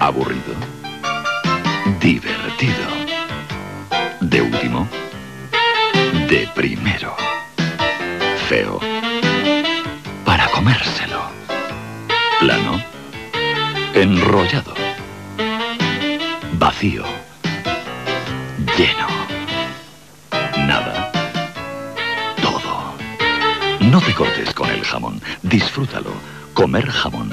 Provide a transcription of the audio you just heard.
Aburrido. Divertido. De último. De primero. Feo. Para comérselo. Plano. Enrollado. Vacío. Lleno. Nada. Todo. No te cortes con el jamón. Disfrútalo. Comer jamón.